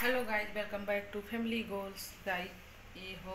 Hello guys welcome back to family goals guys ये हो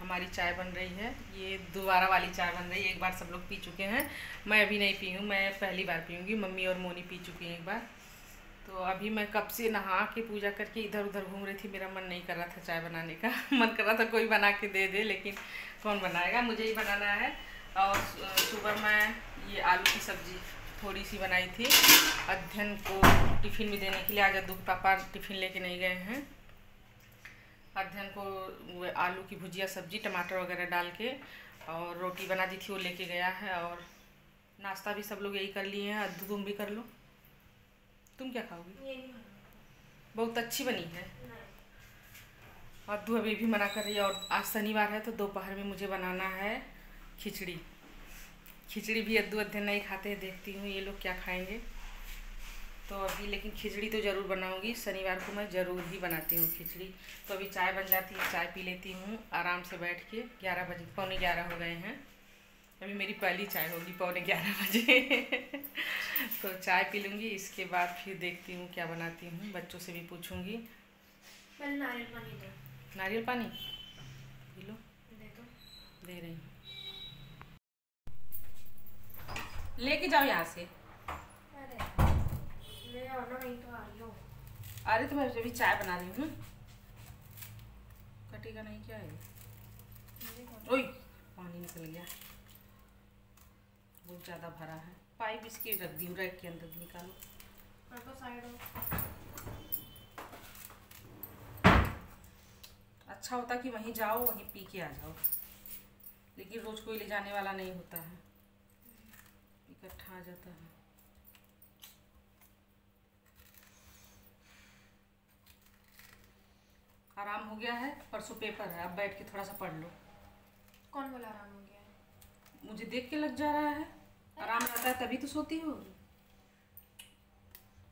हमारी चाय बन रही है। ये दोबारा वाली चाय बन रही है। एक बार सब लोग पी चुके हैं। मैं अभी नहीं पी हूँ, मैं पहली बार पीऊँगी। मम्मी और मोनी पी चुकी हैं एक बार। तो अभी मैं कब से नहा के पूजा करके इधर उधर घूम रही थी, मेरा मन नहीं कर रहा था चाय बनाने का। मन कर रहा था कोई बना के दे दे, लेकिन कौन बनाएगा? मुझे ही बनाना है। और सुबह मैं ये आलू की सब्ज़ी थोड़ी सी बनाई थी। अध्ययन को टिफ़िन में देने के लिए आज अद्दू पापा टिफ़िन लेके नहीं गए हैं। अध्ययन को आलू की भुजिया सब्ज़ी टमाटर वगैरह डाल के और रोटी बना दी थी वो लेके गया है और नाश्ता भी सब लोग यही कर लिए हैं। अद्दू तुम भी कर लो। तुम क्या खाओगी? बहुत अच्छी बनी है। अद्दू अभी भी मना कर रही है और आज शनिवार है तो दोपहर में मुझे बनाना है खिचड़ी। खिचड़ी भी अद्दू अध्ययन नहीं खाते हैं देखती हूँ ये लोग क्या खाएँगे। तो अभी लेकिन खिचड़ी तो ज़रूर बनाऊँगी। शनिवार को मैं ज़रूर ही बनाती हूँ खिचड़ी। तो अभी चाय बन जाती है चाय पी लेती हूँ आराम से बैठ के। ग्यारह बजे पौने ग्यारह हो गए हैं। अभी मेरी पहली चाय होगी पौने ग्यारह बजे। तो चाय पी लूँगी इसके बाद फिर देखती हूँ क्या बनाती हूँ। बच्चों से भी पूछूँगी। नारियल पानी दो। नारियल पानी? P low. दे दो। दे रही हूँ। लेके जाओ यहाँ से। अरे तो आ रही अरे तो मैं अभी चाय बना रही हूँ। कटेगा नहीं क्या है? ओए पानी निकल गया। बहुत ज़्यादा भरा है। पाइप इसकी रख दी हूँ रैक के अंदर निकालो। तो साइड अच्छा होता कि वहीं जाओ वहीं पी के आ जाओ। लेकिन रोज़ कोई ले जाने वाला नहीं होता है। इकट्ठा आ जाता है। आराम हो गया है परसों पेपर है अब बैठ के थोड़ा सा पढ़ लो। कौन बोला आराम हो गया है? मुझे देख के लग जा रहा है। आराम रहता है तभी तो सोती हो।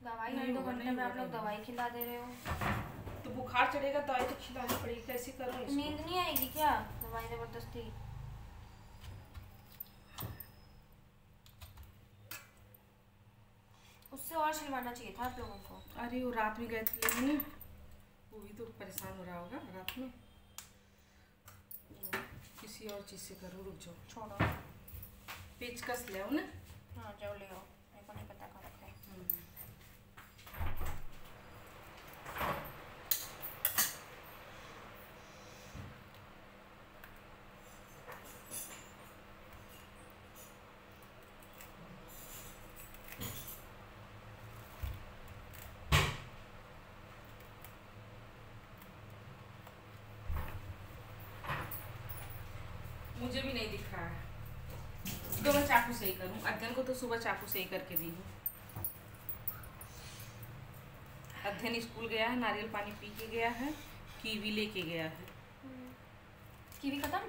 दवाई नहीं दो घंटे में आप लोग दवाई खिला दे रहे हो। तो बुखार चढ़ेगा दवाई तो खिलानी पड़ेगी कैसे करो नींद नहीं आएगी क्या? दवाई ज़बरदस्ती। उससे और सिलवाना चाहिए था आप लोगों को। अरे वो रात में गए थे लेने वो भी तो परेशान हो रहा होगा रात में। किसी और चीज़ से करो रुक जाओ। छोड़ो। पेचकस ले आओ ना। हाँ जाओ ले आओ मेरे को नहीं पता कहाँ रखा है मुझे भी नहीं दिख रहा है। इसको मैं चाकू सही करूँ। अध्ययन को तो सुबह चाकू सही करके दी हूँ। अध्ययन स्कूल गया है नारियल पानी पी के गया है कीवी लेके गया है। कीवी खत्म?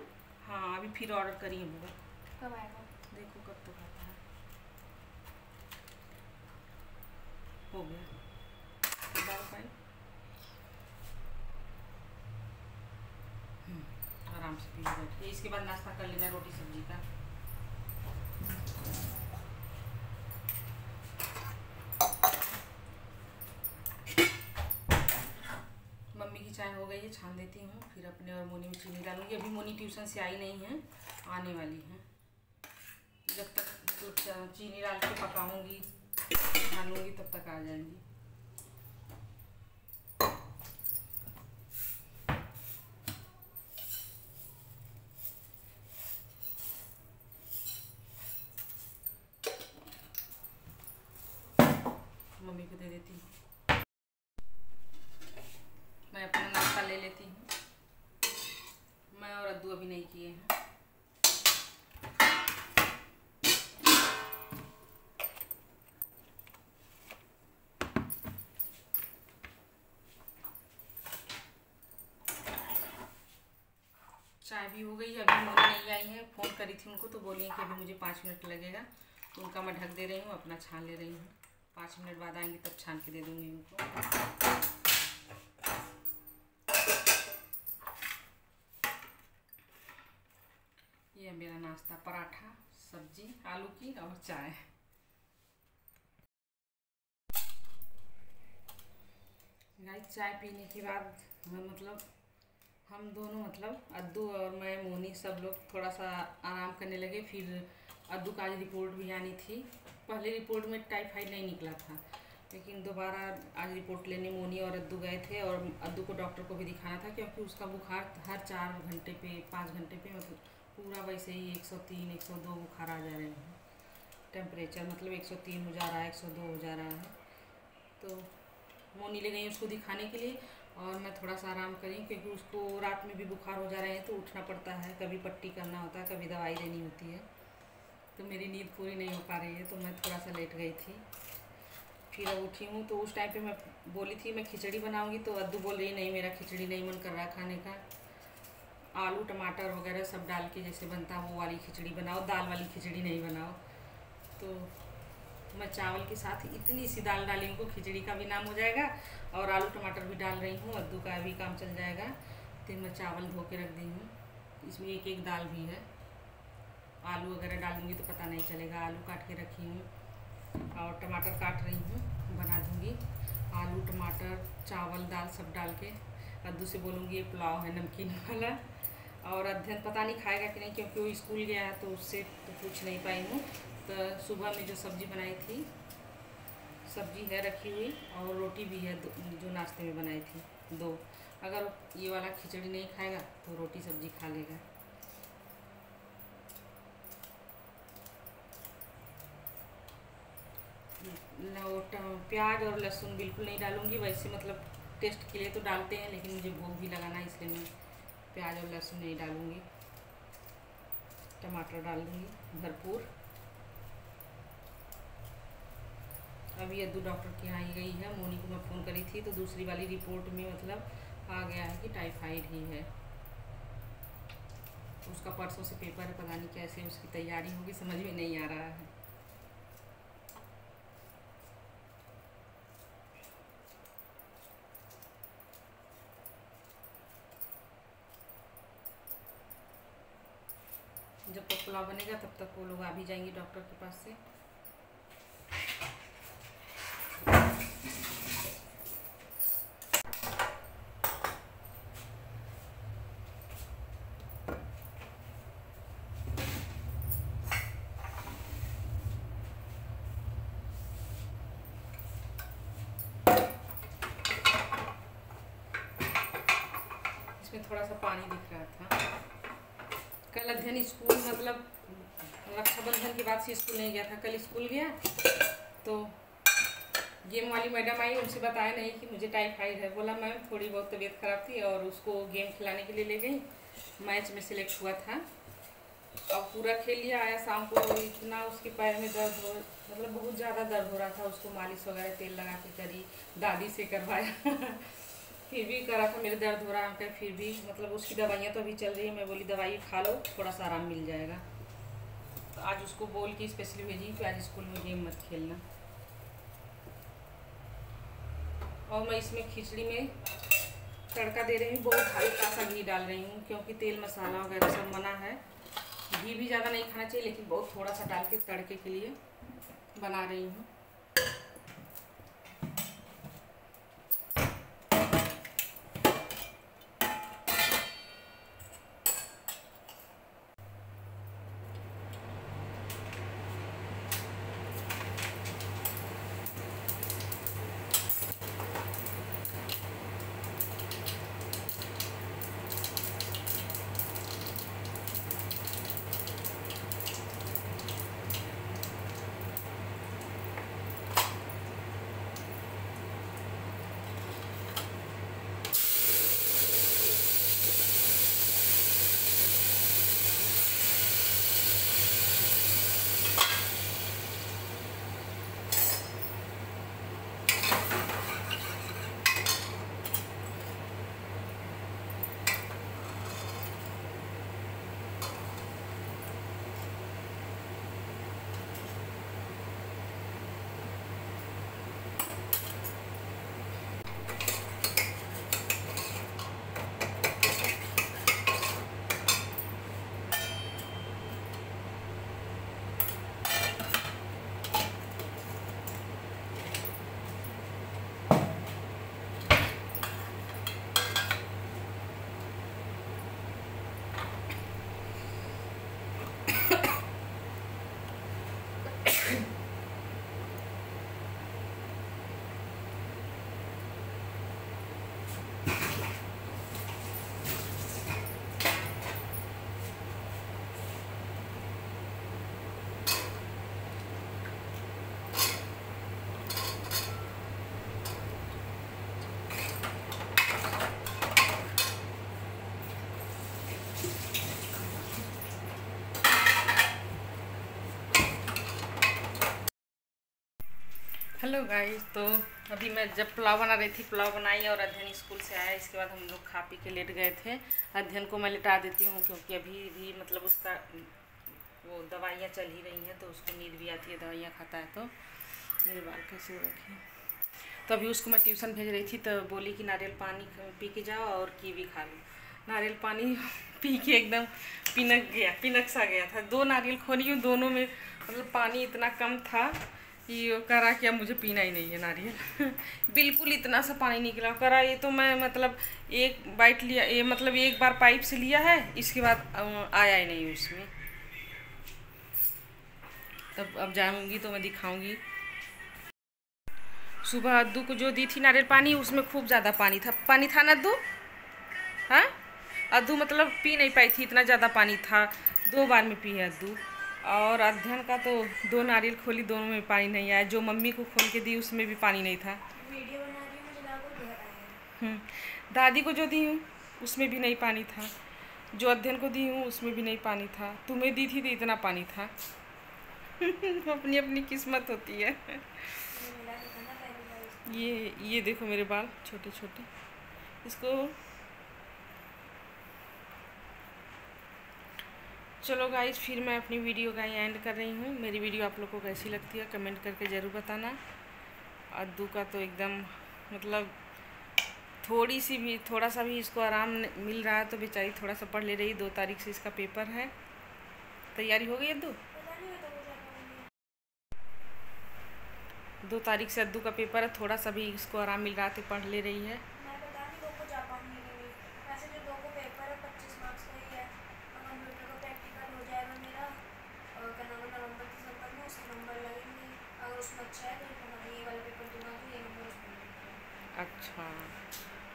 हाँ अभी फिर ऑर्डर करी है बुआ कब आएगा? देखो कब तक आता है। हो गया दाल पाई हम्म, आराम से पी बैठ के। इसके बाद नाश्ता कर लेना रोटी सब्ज़ी का। मम्मी की चाय हो गई है, छान देती हूँ। फिर अपने और मोनी में चीनी डालूँगी। अभी मोनी ट्यूशन से आई नहीं है, आने वाली है। जब तक चीनी डाल के पकाऊँगी, छानूँगी, तब तक आ जाएँगी। मम्मी को दे देती हूँ। मैं अपना नाश्ता ले लेती हूँ। मैं और अद्दू अभी नहीं किए हैं। चाय भी हो गई, अभी मोनी नहीं आई है। फ़ोन करी थी उनको तो बोली कि अभी मुझे पाँच मिनट लगेगा। तो उनका मैं ढक दे रही हूँ, अपना छान ले रही हूँ। पाँच मिनट बाद आएँगे तब छान के दे दूँगी उनको ये मेरा नाश्ता, पराठा, सब्ज़ी, आलू की और चाय। गाइस चाय पीने के बाद मतलब हम दोनों मतलब अद्दू और मैं, मोनी सब लोग थोड़ा सा आराम करने लगे, फिर अद्दू का आज रिपोर्ट भी आनी थी। पहले रिपोर्ट में टाइफाइड नहीं निकला था, लेकिन दोबारा आज रिपोर्ट लेने मोनी और अद्दू गए थे और अद्दू को डॉक्टर को भी दिखाना था क्योंकि उसका बुखार हर चार घंटे पे, पाँच घंटे पे मतलब पूरा वैसे ही एक सौ तीन, एक सौ दो बुखार आ जा रहे हैं। टेम्परेचर मतलब एक सौ तीन हो जा रहा है, एक सौ दो हो जा रहा है। तो मोनी ले गई उसको दिखाने के लिए और मैं थोड़ा सा आराम करी क्योंकि उसको रात में भी बुखार हो जा रहे हैं तो उठना पड़ता है, कभी पट्टी करना होता है, कभी दवाई देनी होती है। तो मेरी नींद पूरी नहीं हो पा रही है तो मैं थोड़ा सा लेट गई थी। फिर अब उठी हूँ तो उस टाइम पे मैं बोली थी, मैं खिचड़ी बनाऊँगी तो अद्दू बोल रही, नहीं, मेरा खिचड़ी नहीं मन कर रहा खाने का। आलू, टमाटर वगैरह सब डाल के जैसे बनता, वो वाली खिचड़ी बनाओ, दाल वाली खिचड़ी नहीं बनाओ। तो मैं चावल के साथ इतनी सी दाल डाली हूँ खिचड़ी का भी नाम हो जाएगा और आलू, टमाटर भी डाल रही हूँ, अद्दू का भी काम चल जाएगा। तो मैं चावल धो के रख दी हूँ, इसमें एक एक दाल भी है। आलू वगैरह डालूँगी तो पता नहीं चलेगा। आलू काट के रखी हूँ और टमाटर काट रही हूँ, बना दूँगी। आलू, टमाटर, चावल, दाल सब डाल के। अद्दू से बोलूँगी, ये पुलाव है नमकीन वाला। और अध्ययन पता नहीं खाएगा कि नहीं, क्योंकि वो स्कूल गया है तो उससे तो पूछ नहीं पाई हूँ। तो सुबह में जो सब्ज़ी बनाई थी, सब्ज़ी है रखी हुई और रोटी भी है जो नाश्ते में बनाई थी, दो। अगर ये वाला खिचड़ी नहीं खाएगा तो रोटी सब्ज़ी खा लेगा। प्याज और लहसुन बिल्कुल नहीं डालूँगी, वैसे मतलब टेस्ट के लिए तो डालते हैं, लेकिन मुझे भूख भी लगाना है, इसलिए मैं प्याज और लहसुन नहीं डालूँगी। टमाटर डाल दूँगी, भरपूर। अभी अद्दू डॉक्टर के यहाँ ही गई है, मोनी को मैं फ़ोन करी थी तो दूसरी वाली रिपोर्ट में मतलब आ गया है कि टाइफाइड ही है। उसका परसों से पेपर है, पता नहीं कैसे उसकी तैयारी होगी, समझ में नहीं आ रहा है जब पुलाव बनेगा, तब तक वो लोग आ भी जाएँगे डॉक्टर के पास से। थोड़ा सा पानी दिख रहा था। कल अध्ययन स्कूल मतलब रक्षाबंधन के बाद से स्कूल नहीं गया था, कल स्कूल गया तो गेम वाली मैडम आई, उनसे बताया नहीं कि मुझे टाइफाइड है। बोला, मैम, थोड़ी बहुत तबीयत खराब थी और उसको गेम खिलाने के लिए ले गई। मैच में सिलेक्ट हुआ था। और पूरा खेल लिया, आया शाम को इतना उसके पैर में दर्द हो मतलब बहुत ज़्यादा दर्द हो रहा था। उसको मालिश वगैरह तेल लगा के करी, दादी से करवाया। फिर भी करा था, मेरे दर्द हो रहा है फिर भी मतलब उसकी दवाइयाँ तो अभी चल रही है, मैं बोली दवाई खा लो, थोड़ा सा आराम मिल जाएगा। तो आज उसको बोल के स्पेशली भेजी कि आज स्कूल में गेम मत खेलना। और मैं इसमें खिचड़ी में तड़का दे रही हूँ, बहुत हल्का सा घी डाल रही हूँ, क्योंकि तेल मसाला वगैरह सब मना है। घी भी ज़्यादा नहीं खाना चाहिए, लेकिन बहुत थोड़ा सा डाल के तड़के के लिए बना रही हूँ। हेलो गाइस तो अभी मैं जब पुलाव बना रही थी, पुलाव बनाई और अध्ययन स्कूल से आया। इसके बाद हम लोग खा पी के लेट गए थे। अध्ययन को मैं लिटा देती हूँ क्योंकि अभी भी मतलब उसका वो दवाइयाँ चल ही रही हैं तो उसको नींद भी आती है, दवाइयाँ खाता है तो। मेरे बाल कैसे रखे तो अभी उसको मैं ट्यूशन भेज रही थी तो बोली कि नारियल पानी पी के जाओ और कीवी खा लो। नारियल पानी पी के एकदम पिनक गया, पिनक सा गया था। दो नारियल खोली हूँ, दोनों में मतलब पानी इतना कम था कि करा कि अब मुझे पीना ही नहीं है नारियल। बिल्कुल इतना सा पानी निकला। करा, ये तो मैं मतलब एक बाइट लिया, ये मतलब एक बार पाइप से लिया है, इसके बाद आया ही नहीं उसमें तब, अब जाऊँगी तो मैं दिखाऊँगी। सुबह अद्दू को जो दी थी नारियल पानी, उसमें खूब ज़्यादा पानी था। पानी था ना अद्दू? हाँ? अद्दू मतलब पी नहीं पाई थी, इतना ज़्यादा पानी था। दो बार में पी है अद्दू। और अध्ययन का तो दो नारियल खोली दोनों में पानी नहीं आया। जो मम्मी को खोल के दी उसमें भी पानी नहीं था। हम्म, दादी को जो दी हूँ उसमें भी नहीं पानी था। जो अध्ययन को दी हूँ उसमें भी नहीं पानी था। तुम्हें दी थी तो इतना पानी था। अपनी अपनी किस्मत होती है। ये ये देखो मेरे बाल छोटे छोटे इसको चलो गाइज़ फिर मैं अपनी वीडियो का ही एंड कर रही हूँ। मेरी वीडियो आप लोग को कैसी लगती है कमेंट करके ज़रूर बताना। अद्दू का तो एकदम मतलब थोड़ी सी भी थोड़ा सा भी इसको आराम मिल रहा है तो बेचारी थोड़ा सा पढ़ ले रही दो तारीख से इसका पेपर है। तैयारी हो गई अद्दू? दो तारीख से अद्दू का पेपर है थोड़ा सा भी इसको आराम मिल रहा है तो पढ़ ले रही है।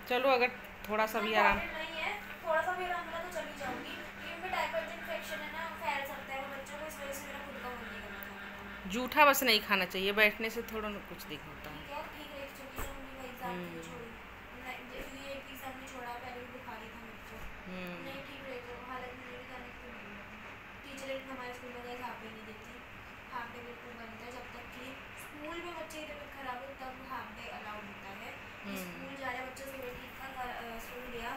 चलो अगर थोड़ा सा भी आराम थोड़ा सा भी आराम मिला तो चली जाऊँगी। क्योंकि टाइफाइड इन्फेक्शन है ना फैल सकता है। बच्चों को इस वजह से मेरा खुद का मन नहीं करता जूठा बस नहीं खाना चाहिए बैठने से थोड़ा ना कुछ दिख होता है ठीक है ठीक है चलिए वही एग्ज़ाम की छोड़ी ये एग्ज़ाम नहीं छोड़ा पहले भी बुखारी था मुझे हम्म। नहीं ठीक रहेगा हालत मुझे भी जाने की टीचर एक हमारे स्कूल में गए हाफ़ डे नहीं देती हाफ़ डे बिल्कुल बंद है जब तक कि स्कूल में बच्चे की तबीयत खराब हो तब हाफ़ डे अलाउड होता है स्कूल हम्म। जा रहे बच्चे सुबह ठीक था स्कूल गया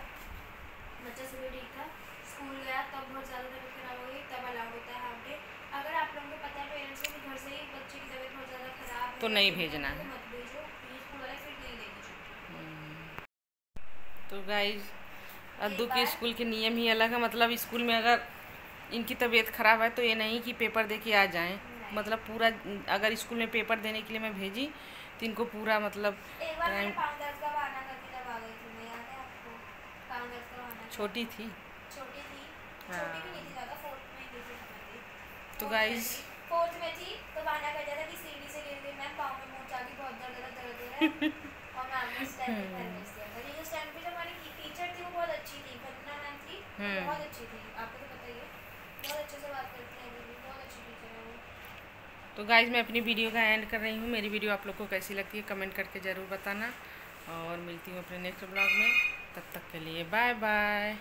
बच्चा सुबह ठीक था स्कूल गया तब बहुत ज़्यादा तबीयत खराब हो गई तब अलाउड होता है हाफ़ डे अगर आप लोगों को पता है पेरेंट्स को कि घर से ही बच्चे की तबीयत बहुत ज़्यादा खराब तो नहीं भेजना है। हम्म। तो गाइज़ अद्दू के स्कूल के नियम ही अलग है। मतलब स्कूल में अगर इनकी तबीयत ख़राब है तो ये नहीं कि पेपर दे के आ जाएँ। मतलब पूरा अगर स्कूल में पेपर देने के लिए मैं भेजी तो इनको पूरा मतलब छोटी थी। छोटी थी। हाँ। छोटी तो गाइस फोर्थ में थी तो बहाना कर दिया था कि बहुत अच्छी थी थी हम्म। आपको तो पता ही है बहुत अच्छे से बात करती है बहुत अच्छी टीचर है वो। तो गाइज़ मैं अपनी वीडियो का एंड कर रही हूँ। मेरी वीडियो आप लोग को कैसी लगती है कमेंट करके ज़रूर बताना। और मिलती हूँ अपने नेक्स्ट ब्लॉग में। तब तक के लिए बाय बाय